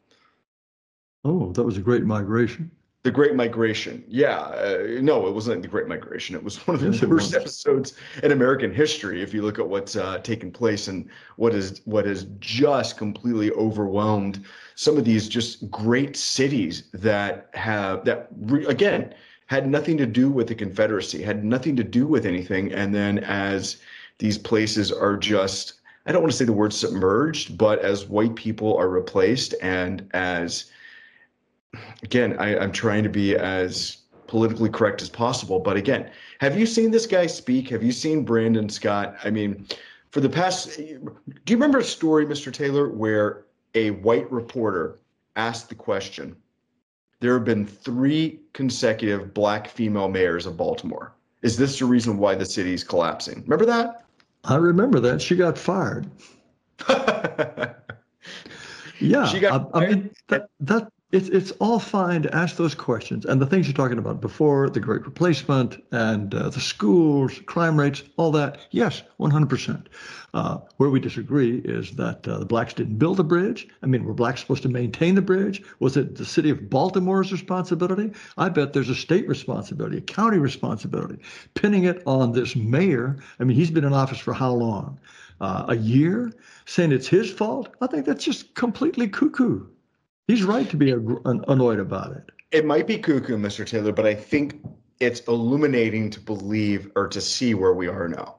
Oh, that was a great migration. The Great Migration. Yeah. Uh, no, it wasn't the Great Migration. It was one of the yes, worst episodes in American history. If you look at what's uh, taken place and what is what has just completely overwhelmed some of these just great cities that have that re- again had nothing to do with the Confederacy, had nothing to do with anything, and then as these places are just I don't want to say the word submerged, but as white people are replaced and as again, I, I'm trying to be as politically correct as possible. But again, have you seen this guy speak? Have you seen Brandon Scott? I mean, for the past, do you remember a story, Mr. Taylor, where a white reporter asked the question? There have been three consecutive black female mayors of Baltimore. Is this the reason why the city is collapsing? Remember that? I remember that. She got fired. yeah. She got I, I mean, that, that it's it's all fine to ask those questions and the things you're talking about before the great replacement and uh, the schools crime rates all that yes 100% uh, where we disagree is that uh, the blacks didn't build the bridge. I mean were blacks supposed to maintain the bridge? Was it the city of baltimore's responsibility? I bet there's a state responsibility a county responsibility pinning it on this mayor. I mean he's been in office for how long? Uh, a year? Saying it's his fault? I think that's just completely cuckoo He's right to be annoyed about it. It might be cuckoo, Mr. Taylor, but I think it's illuminating to believe or to see where we are now.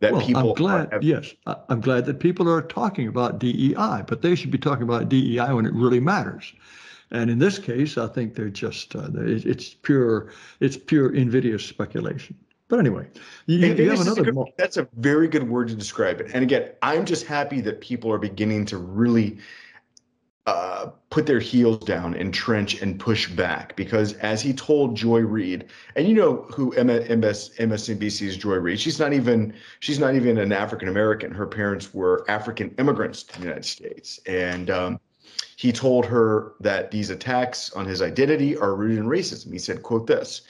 That well, people I'm glad. Are, yes, I'm glad that people are talking about DEI, but they should be talking about DEI when it really matters. And in this case, I think they're just uh, it's pure it's pure invidious speculation. But anyway, you, you have another. A good, that's a very good word to describe it. And again, I'm just happy that people are beginning to really uh, put their heels down, entrench, and push back. Because as he told Joy Reid, and you know who MS, MSNBC's Joy Reid, she's not even she's not even an African American. Her parents were African immigrants to the United States, and um, he told her that these attacks on his identity are rooted in racism. He said, quote this,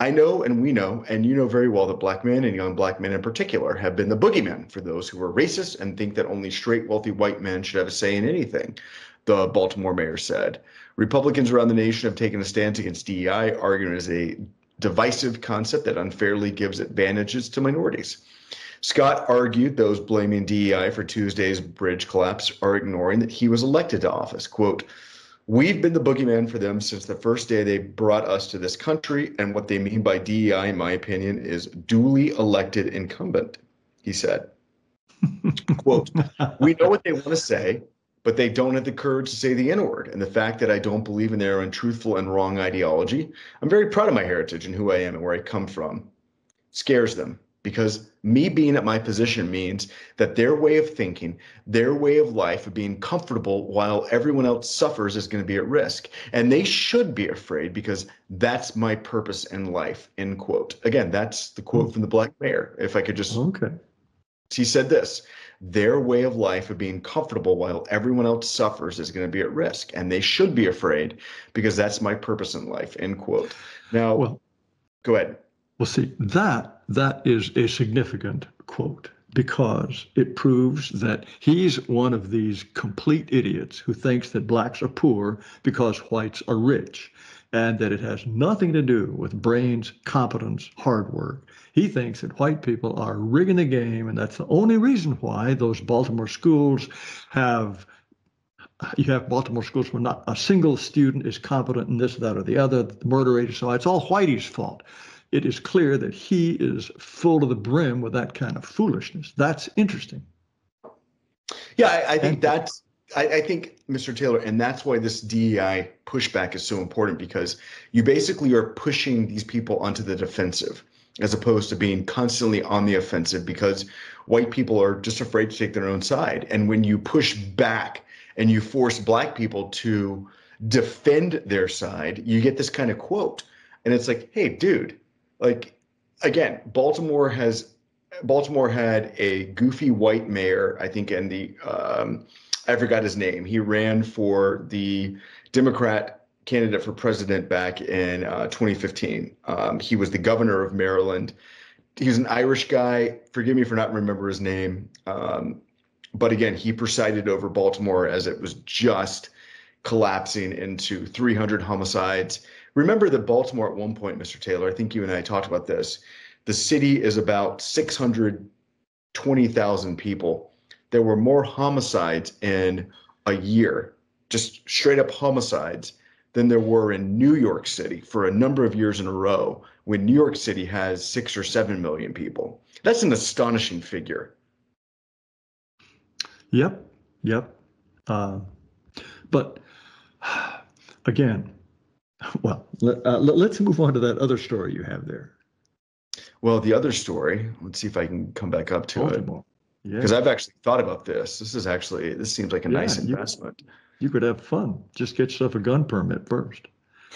I know and we know, and you know very well that black men and young black men in particular have been the boogeyman for those who are racist and think that only straight, wealthy white men should have a say in anything the Baltimore mayor said. Republicans around the nation have taken a stance against DEI, arguing it is a divisive concept that unfairly gives advantages to minorities. Scott argued those blaming DEI for Tuesday's bridge collapse are ignoring that he was elected to office. Quote, We've been the boogeyman for them since the first day they brought us to this country. And what they mean by DEI, in my opinion, is duly elected incumbent, he said. Quote, we know what they want to say but they don't have the courage to say the N word. And the fact that I don't believe in their untruthful and wrong ideology, I'm very proud of my heritage and who I am and where I come from, scares them because me being at my position means that their way of thinking, their way of life of being comfortable while everyone else suffers is going to be at risk. And they should be afraid because that's my purpose in life, end quote. Again, that's the quote from the Black Mayor. If I could just. Okay. He said this their way of life of being comfortable while everyone else suffers is going to be at risk and they should be afraid because that's my purpose in life end quote. Now well, go ahead. well see that that is a significant quote because it proves that he's one of these complete idiots who thinks that blacks are poor because whites are rich and that it has nothing to do with brains, competence, hard work. He thinks that white people are rigging the game, and that's the only reason why those Baltimore schools have. You have Baltimore schools where not a single student is competent in this, that, or the other. The murder rate is so high. It's all Whitey's fault. It is clear that he is full to the brim with that kind of foolishness. That's interesting. Yeah, I, I think and, that's I, I, think, Mr. Taylor, and that's why this DEI pushback is so important because you basically are pushing these people onto the defensive as opposed to being constantly on the offensive because white people are just afraid to take their own side. And when you push back and you force black people to defend their side, you get this kind of quote. And it's like, hey, dude, like, again, Baltimore has. Baltimore had a goofy white mayor, I think, in the um, I forgot his name. He ran for the Democrat candidate for president back in uh, 2015. Um, he was the governor of Maryland. He was an Irish guy. Forgive me for not remember his name. Um, but again, he presided over Baltimore as it was just collapsing into 300 homicides. Remember that Baltimore at one point, Mr. Taylor, I think you and I talked about this. The city is about 620,000 people there were more homicides in a year, just straight up homicides, than there were in New York City for a number of years in a row when New York City has six or seven million people. That's an astonishing figure. Yep, yep. Uh, but again, well, let, uh, let's move on to that other story you have there. Well, the other story, let's see if I can come back up to Baltimore. it. Because Yeah. I've actually thought about this. This is actually this seems like a Yeah, nice you- investment. You could have fun. Just get yourself a gun permit first.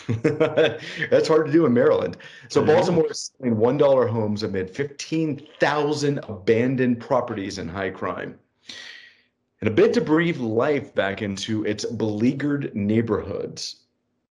That's hard to do in Maryland. So Yeah. Baltimore is selling one dollar homes amid fifteen thousand abandoned properties and high crime. In a bid to breathe life back into its beleaguered neighborhoods,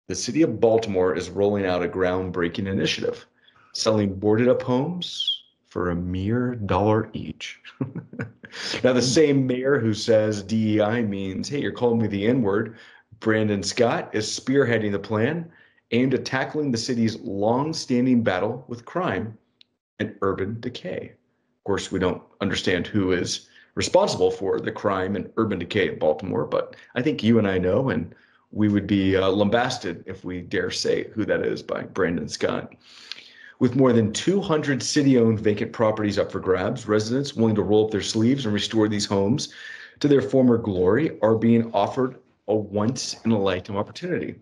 the city of Baltimore is rolling out a groundbreaking initiative, selling boarded up homes for a mere dollar each. now, the same mayor who says DEI means, hey, you're calling me the N word, Brandon Scott, is spearheading the plan aimed at tackling the city's long standing battle with crime and urban decay. Of course, we don't understand who is responsible for the crime and urban decay in Baltimore, but I think you and I know, and we would be uh, lambasted if we dare say who that is by Brandon Scott. With more than 200 city owned vacant properties up for grabs, residents willing to roll up their sleeves and restore these homes to their former glory are being offered a once in a lifetime opportunity.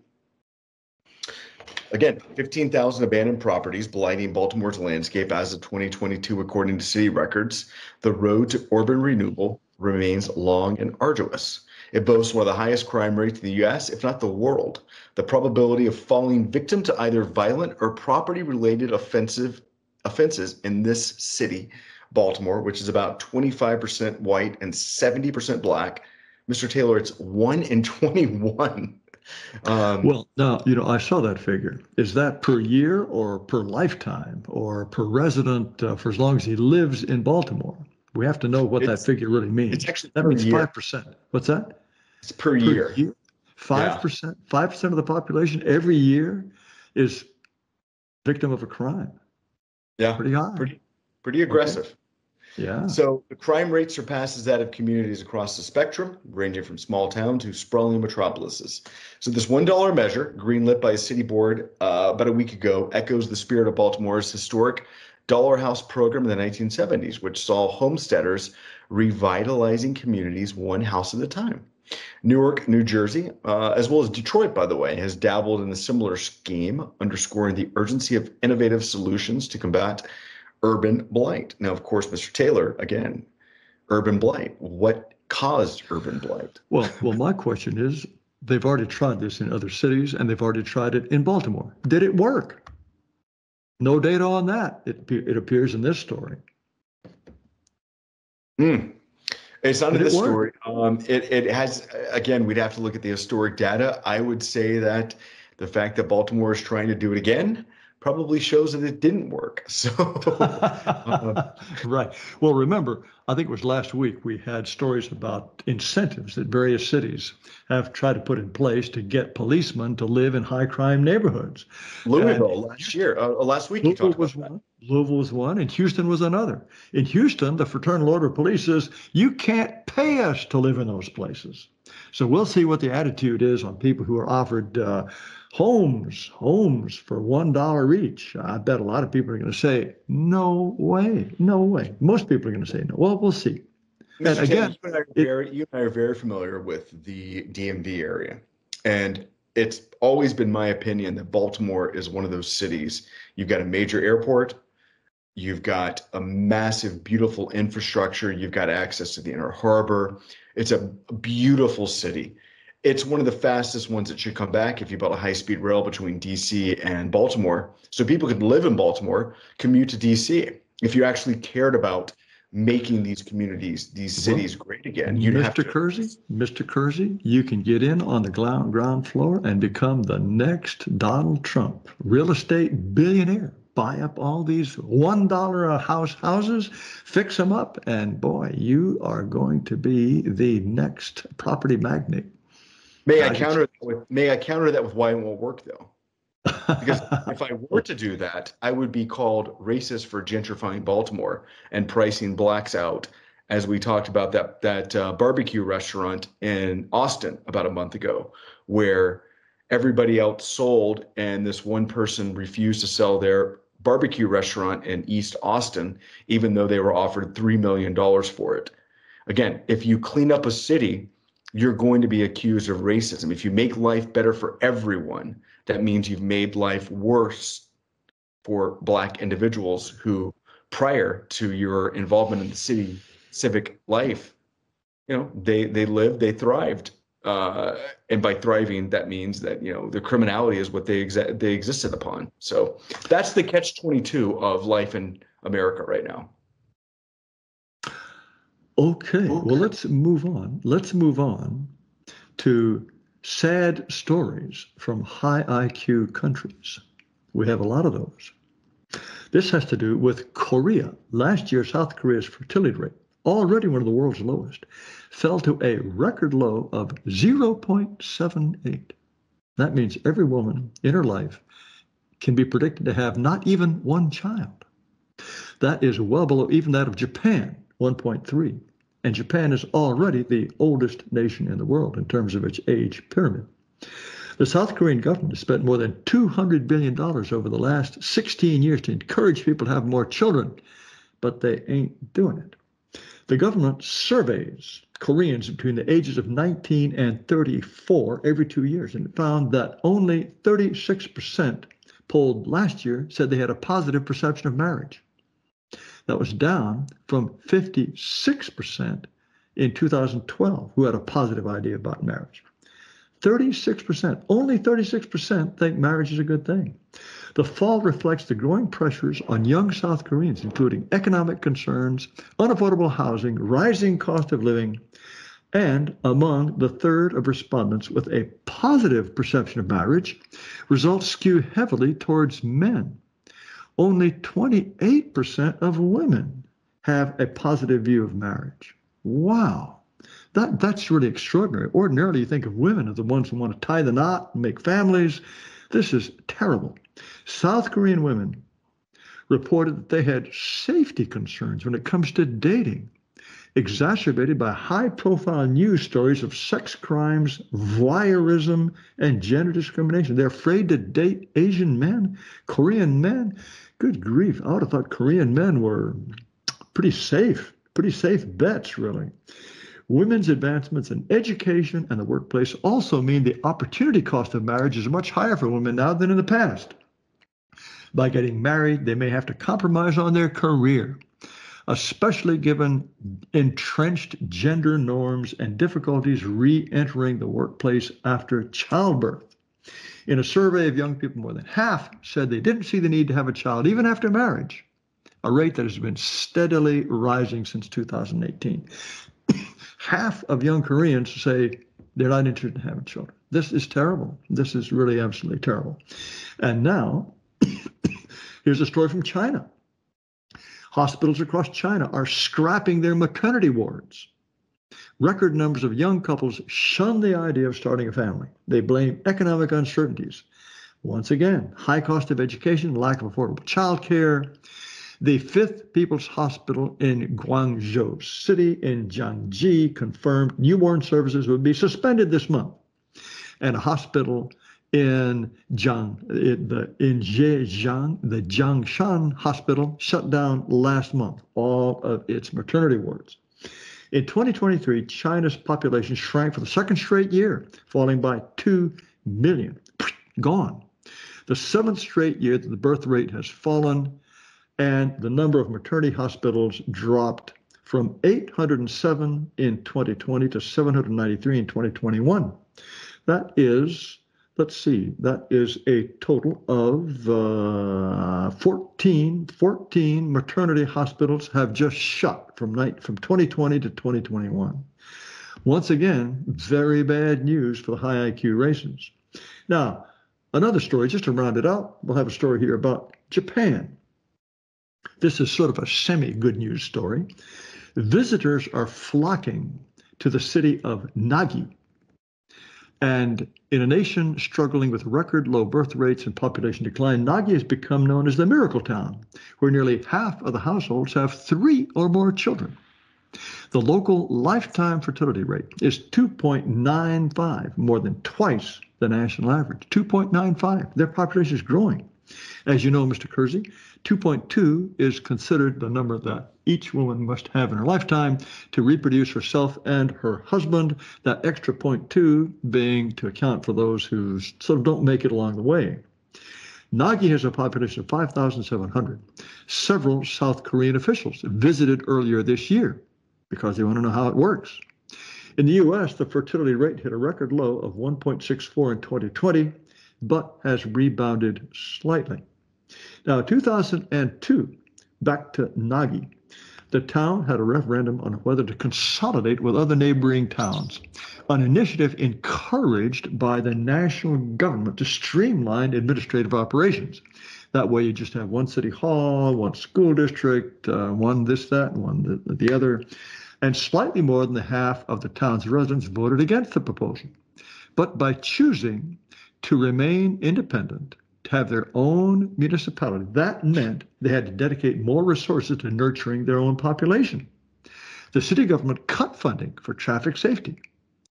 Again, 15,000 abandoned properties blighting Baltimore's landscape as of 2022, according to city records. The road to urban renewal remains long and arduous. It boasts one of the highest crime rates in the US, if not the world. The probability of falling victim to either violent or property related offensive offenses in this city, Baltimore, which is about 25% white and 70% black. Mr. Taylor, it's 1 in 21. Um, Well, now, you know, I saw that figure. Is that per year or per lifetime or per resident uh, for as long as he lives in Baltimore? We have to know what that figure really means. it's actually that means 5%. What's that? it's per Per year. Five percent, five percent of the population every year is victim of a crime. Yeah, Pretty high. pretty pretty aggressive. yeah. So the crime rate surpasses that of communities across the spectrum, ranging from small town to sprawling metropolises. So this one dollar measure, greenlit by a city board uh, about a week ago, echoes the spirit of Baltimore's historic dollar house program in the 1970s, which saw homesteaders revitalizing communities one house at a time. Newark, New Jersey, uh, as well as Detroit, by the way, has dabbled in a similar scheme, underscoring the urgency of innovative solutions to combat urban blight. Now, of course, Mr. Taylor, again, urban blight. What caused urban blight? Well, well, my question is, they've already tried this in other cities and they've already tried it in Baltimore. Did it work? No data on that. It, it appears in this story. Hmm. It's not in this story. Um, it, it has, again, we'd have to look at the historic data. I would say that the fact that Baltimore is trying to do it again probably shows that it didn't work. So, uh, right. Well, remember, I think it was last week we had stories about incentives that various cities have tried to put in place to get policemen to live in high crime neighborhoods. Louisville last year, uh, last week, you Louisville talked was that. one. Louisville was one, and Houston was another. In Houston, the Fraternal Order of Police says you can't pay us to live in those places. So we'll see what the attitude is on people who are offered uh, homes, homes for one dollar each. I bet a lot of people are going to say, "No way, no way." Most people are going to say, "No." Well, we'll see. Mr. And Taylor, again, you and, I are it- very, you and I are very familiar with the DMV area. And it's always been my opinion that Baltimore is one of those cities. You've got a major airport, you've got a massive, beautiful infrastructure, you've got access to the inner harbor. It's a beautiful city. It's one of the fastest ones that should come back if you built a high speed rail between DC and Baltimore. So people could live in Baltimore, commute to DC. If you actually cared about making these communities, these Well, cities great again, you'd have Mr. to. Kersey, Mr. Kersey, you can get in on the ground floor and become the next Donald Trump, real estate billionaire. Buy up all these one dollar a house houses, fix them up, and boy, you are going to be the next property magnate. May I counter that with may I counter that with why it won't work though? Because if I were to do that, I would be called racist for gentrifying Baltimore and pricing blacks out, as we talked about that that uh, barbecue restaurant in Austin about a month ago, where everybody else sold and this one person refused to sell their barbecue restaurant in East Austin, even though they were offered three million dollars for it. Again, if you clean up a city, you're going to be accused of racism. If you make life better for everyone, that means you've made life worse for black individuals who prior to your involvement in the city civic life, you know, they they lived, they thrived. Uh, and by thriving, that means that you know the criminality is what they exa- they existed upon. So that's the catch twenty two of life in America right now. Okay, okay, well let's move on. Let's move on to sad stories from high IQ countries. We have a lot of those. This has to do with Korea. Last year, South Korea's fertility rate, already one of the world's lowest, fell to a record low of 0.78. That means every woman in her life can be predicted to have not even one child. That is well below even that of Japan, 1.3. And Japan is already the oldest nation in the world in terms of its age pyramid. The South Korean government has spent more than $200 billion over the last 16 years to encourage people to have more children, but they ain't doing it. The government surveys Koreans between the ages of 19 and 34 every two years, and found that only 36% polled last year said they had a positive perception of marriage. That was down from 56% in 2012 who had a positive idea about marriage. 36%, only 36% think marriage is a good thing. The fall reflects the growing pressures on young South Koreans, including economic concerns, unaffordable housing, rising cost of living, and among the third of respondents with a positive perception of marriage, results skew heavily towards men. Only 28% of women have a positive view of marriage. Wow. That, that's really extraordinary. Ordinarily, you think of women as the ones who want to tie the knot and make families. This is terrible. South Korean women reported that they had safety concerns when it comes to dating, exacerbated by high profile news stories of sex crimes, voyeurism, and gender discrimination. They're afraid to date Asian men, Korean men. Good grief, I would have thought Korean men were pretty safe, pretty safe bets, really. Women's advancements in education and the workplace also mean the opportunity cost of marriage is much higher for women now than in the past. By getting married, they may have to compromise on their career, especially given entrenched gender norms and difficulties re entering the workplace after childbirth. In a survey of young people, more than half said they didn't see the need to have a child even after marriage, a rate that has been steadily rising since 2018 half of young Koreans say they're not interested in having children. This is terrible. This is really absolutely terrible. And now, here's a story from China. Hospitals across China are scrapping their maternity wards. Record numbers of young couples shun the idea of starting a family. They blame economic uncertainties. Once again, high cost of education, lack of affordable childcare, the fifth People's Hospital in Guangzhou City in Jiangxi confirmed newborn services would be suspended this month. And a hospital in Jiang, the, in Zhejiang, the Jiangshan Hospital shut down last month, all of its maternity wards. In 2023, China's population shrank for the second straight year, falling by 2 million. Gone. The seventh straight year that the birth rate has fallen and the number of maternity hospitals dropped from 807 in 2020 to 793 in 2021. That is, let's see, that is a total of uh, 14, 14 maternity hospitals have just shut from, night, from 2020 to 2021. Once again, very bad news for the high IQ races. Now, another story, just to round it out, we'll have a story here about Japan. This is sort of a semi good news story. Visitors are flocking to the city of Nagi. And in a nation struggling with record low birth rates and population decline, Nagi has become known as the miracle town, where nearly half of the households have three or more children. The local lifetime fertility rate is 2.95, more than twice the national average. 2.95. Their population is growing. As you know, Mr. Kersey, 2.2 is considered the number that each woman must have in her lifetime to reproduce herself and her husband, that extra 0.2 being to account for those who sort of don't make it along the way. Nagi has a population of 5,700. Several South Korean officials visited earlier this year. because they want to know how it works. In the US, the fertility rate hit a record low of 1.64 in 2020, but has rebounded slightly. Now, 2002, back to Nagi, the town had a referendum on whether to consolidate with other neighboring towns, an initiative encouraged by the national government to streamline administrative operations. That way, you just have one city hall, one school district, uh, one this, that, and one the, the other. And slightly more than the half of the town's residents voted against the proposal. But by choosing to remain independent, to have their own municipality, that meant they had to dedicate more resources to nurturing their own population. The city government cut funding for traffic safety,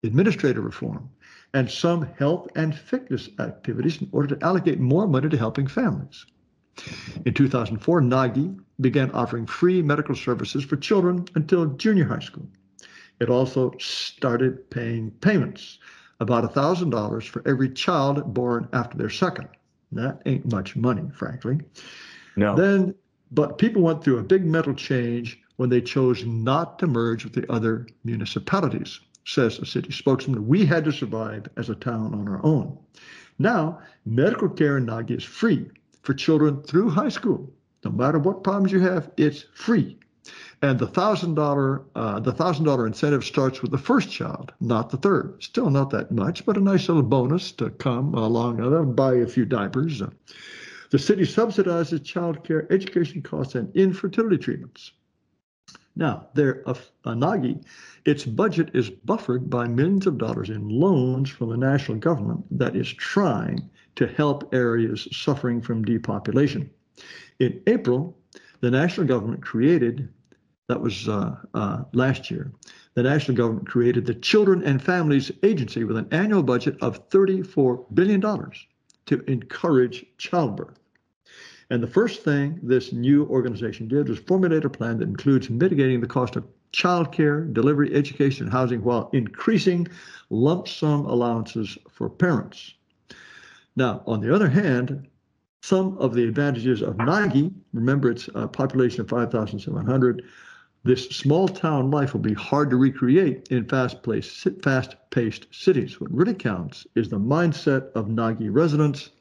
administrative reform, and some health and fitness activities in order to allocate more money to helping families. In 2004, Nagi began offering free medical services for children until junior high school. It also started paying payments, about $1,000 for every child born after their second. That ain't much money, frankly. No. Then, but people went through a big mental change when they chose not to merge with the other municipalities, says a city spokesman. We had to survive as a town on our own. Now, medical care in Nagi is free for children through high school. No matter what problems you have, it's free. And the thousand dollar uh, the thousand dollar incentive starts with the first child, not the third. Still not that much, but a nice little bonus to come along. That'll buy a few diapers. The city subsidizes child care, education costs, and infertility treatments. Now, there, uh, Nagi, its budget is buffered by millions of dollars in loans from the national government that is trying to help areas suffering from depopulation. In April, the national government created, that was uh, uh, last year, the national government created the Children and Families Agency with an annual budget of $34 billion to encourage childbirth. And the first thing this new organization did was formulate a plan that includes mitigating the cost of childcare, delivery, education, and housing while increasing lump sum allowances for parents. Now, on the other hand, some of the advantages of Nagi. Remember, its uh, population of 5,700, this small town life will be hard to recreate in fast-paced cities. What really counts is the mindset of Nagi residents,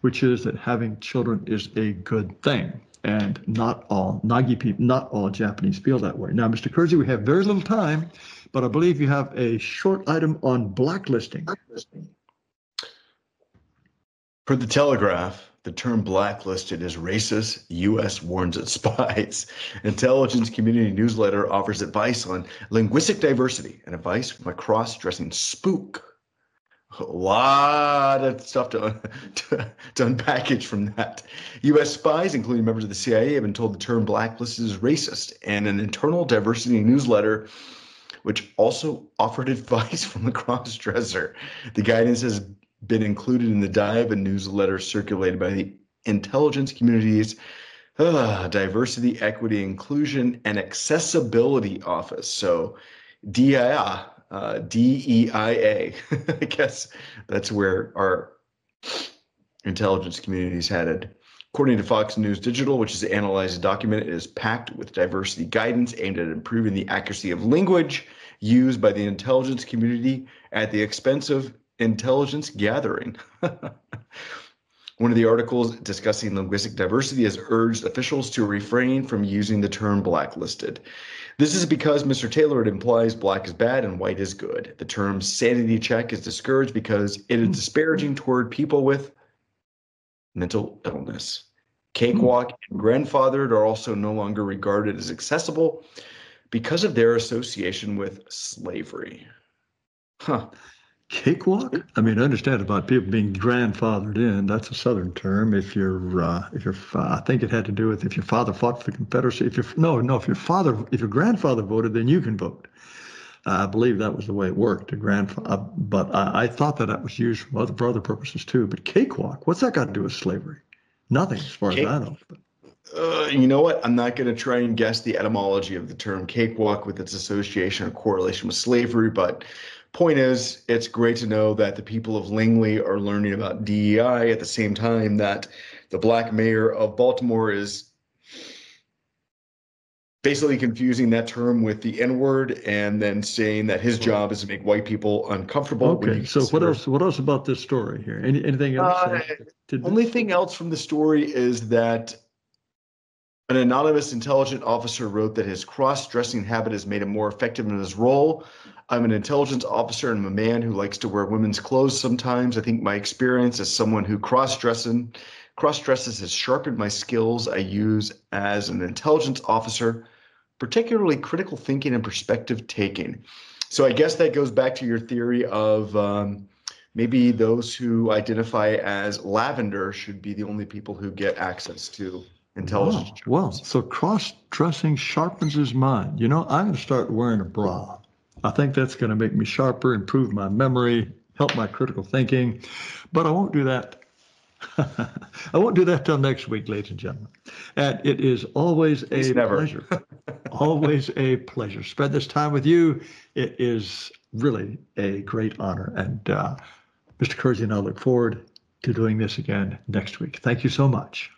which is that having children is a good thing. And not all Nagi people, not all Japanese feel that way. Now, Mr. Kersey, we have very little time, but I believe you have a short item on blacklisting. blacklisting. Per the Telegraph, the term blacklisted is racist. U.S. warns its spies. Intelligence Community Newsletter offers advice on linguistic diversity and advice from a cross-dressing spook. A lot of stuff to, to, to unpackage from that. U.S. spies, including members of the CIA, have been told the term blacklisted is racist, and an internal diversity newsletter which also offered advice from the cross-dresser. The guidance has been included in the dive and newsletter circulated by the intelligence community's uh, diversity, equity, inclusion, and accessibility office. So, DIA, uh, DEIA. I guess that's where our intelligence community is headed. According to Fox News Digital, which has analyzed document, it is packed with diversity guidance aimed at improving the accuracy of language used by the intelligence community at the expense of intelligence gathering. One of the articles discussing linguistic diversity has urged officials to refrain from using the term blacklisted. This is because Mr. Taylor it implies black is bad and white is good. The term sanity check is discouraged because it is hmm. disparaging toward people with mental illness. Cakewalk hmm. and grandfathered are also no longer regarded as accessible because of their association with slavery. Huh. Cakewalk? I mean, I understand about people being grandfathered in. That's a Southern term. If you're, uh, if you're, I think it had to do with if your father fought for the Confederacy. If your no, no, if your father, if your grandfather voted, then you can vote. I believe that was the way it worked. A grandfather, uh, but I, I, thought that that was used for other, for other purposes too. But cakewalk, what's that got to do with slavery? Nothing, as far Cake, as I know. But. Uh, you know what? I'm not going to try and guess the etymology of the term cakewalk with its association or correlation with slavery, but point is, it's great to know that the people of Langley are learning about DEI at the same time that the black mayor of Baltimore is basically confusing that term with the N word and then saying that his job is to make white people uncomfortable. Okay, so what else, what else about this story here? Any, anything else? Uh, Only thing else from the story is that an anonymous intelligence officer wrote that his cross-dressing habit has made him more effective in his role. I'm an intelligence officer and I'm a man who likes to wear women's clothes sometimes. I think my experience as someone who cross-dressing cross-dresses has sharpened my skills I use as an intelligence officer, particularly critical thinking and perspective taking. So I guess that goes back to your theory of um, maybe those who identify as lavender should be the only people who get access to intelligence. Wow, Well, so cross-dressing sharpens his mind. You know, I'm going to start wearing a bra. I think that's going to make me sharper, improve my memory, help my critical thinking. But I won't do that. I won't do that till next week, ladies and gentlemen. And it is always a pleasure. always a pleasure. Spend this time with you. It is really a great honor. And uh, Mr. Kersey and I look forward to doing this again next week. Thank you so much.